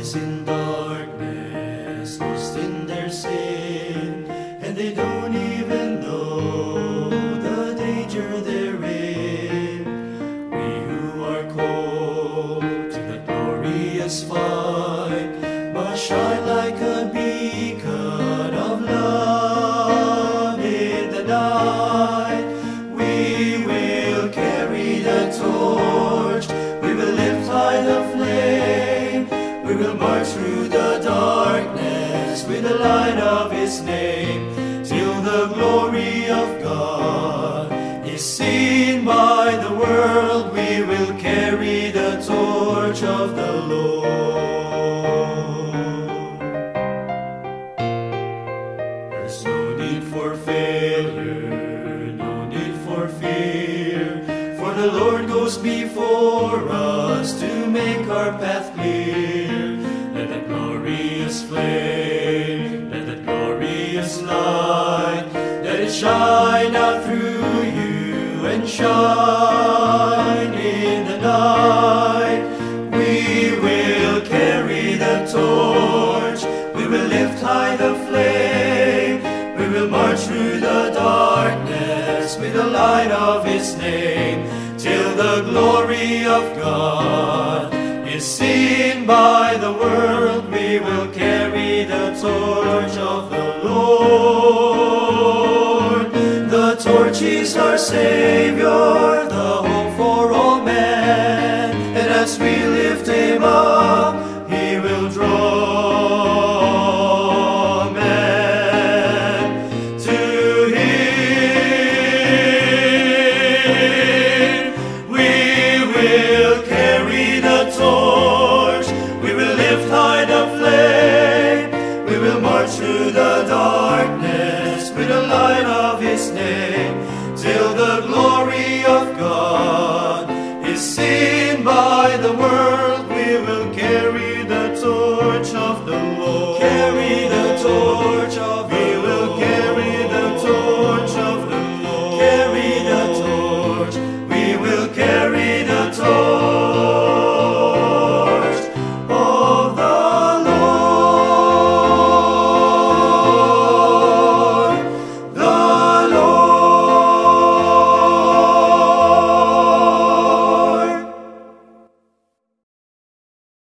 is in darkness, lost in their sin, and they don't. We will march through the darkness with the light of His name, till the glory of God is seen by the world. We will carry the torch of the Lord. There's no need for failure, no need for fear, for the Lord goes before us to make our path clear. Shine out through you and shine in the night. We will carry the torch, we will lift high the flame, we will march through the darkness with the light of His name, till the glory of God is seen by the world. We will carry the torch of the Lord. The torch our Savior, name, till the glory of God is seen by the world. We will carry the torch of the Lord. Carry the torch